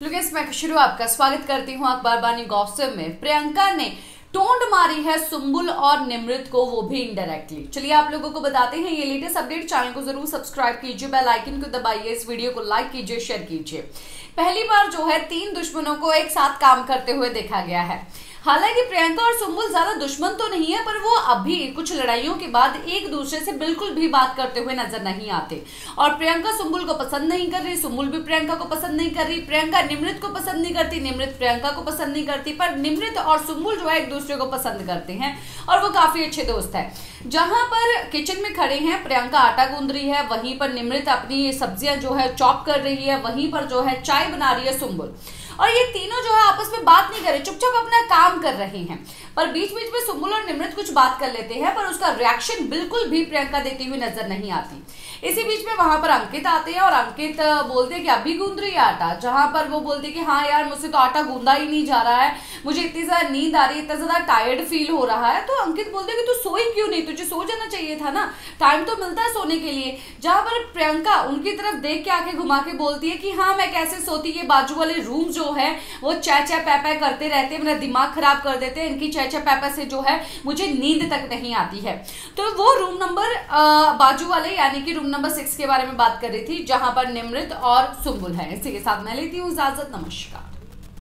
लुकेश मैं शुरू आपका स्वागत करती हूँ अखबार बानी गौसम में। प्रियंका ने टोंड मारी है सुम्बुल और निमृत को, वो भी इनडायरेक्टली चलिए आप लोगों को बताते हैं, ये लेटेस्ट अपडेट। चैनल को ज़रूर सब्सक्राइब कीजिए बेल आइकन को दबाइए, इस वीडियो को लाइक कीजिए शेयर कीजिए। पहली बार जो है, तीन दुश्मनों को एक साथ काम करते हुए देखा गया है। हालाँकि प्रियंका और सुम्बुल ज़्यादा दुश्मन तो नहीं है, पर वो अभी कुछ लड़ाइयों के बाद एक दूसरे से बिल्कुल भी बात करते हुए नज़र नहीं आते। और प्रियंका सुम्बुल को पसंद नहीं कर रही सुम्बुल भी प्रियंका को पसंद नहीं कर रही, प्रियंका निमृत को पसंद नहीं करती, निमृत प्रियंका को पसंद नहीं करती, पर निमृत और सुम्बुल जो है एक दूसरे को पसंद करते हैं, और वो काफ़ी अच्छे दोस्त है। जहाँ पर किचन में खड़े हैं, प्रियंका आटा गूंद रही है, वहीं पर निमृत अपनी सब्ज़ियाँ जो है चॉप कर रही है, वहीं पर जो है चाय बना रही है सुम्बुल और ये तीनों जो है आपस में बात नहीं कर रहे, चुपचाप अपना काम कर रहे हैं। पर बीच बीच में सुमुल और निमृत कुछ बात कर लेते हैं, पर उसका रिएक्शन बिल्कुल भी प्रियंका देती हुई नज़र नहीं आती। इसी बीच में वहाँ पर अंकित आते हैं और अंकित बोलते हैं कि अभी गूंद रही है आटा, जहाँ पर वो बोलते कि हाँ यार, मुझसे तो आटा गूंदा ही नहीं जा रहा है, मुझे इतनी ज़्यादा नींद आ रही है, इतना ज़्यादा टायर्ड फील हो रहा है। तो अंकित बोलते कि तू सोई क्यों नहीं? तुझे सो जाना चाहिए था ना? टाइम तो मिलता है सोने के लिए। जहाँ पर प्रियंका उनकी तरफ़ देख के आके घुमा के बोलती है कि हाँ मैं कैसे सोती, ये बाजू वाले रूम है, वो चा चा पैपा करते रहते हैं मेरा दिमाग खराब कर देते हैं इनकी चा चा पैपा से जो है, मुझे नींद तक नहीं आती है। तो वो रूम नंबर बाजू वाले, यानी कि रूम नंबर सिक्स के बारे में बात कर रही थी, जहाँ पर निमृत और सुम्बुल है। इसी के साथ मैं लेती हूँ इजाज़त, नमस्कार।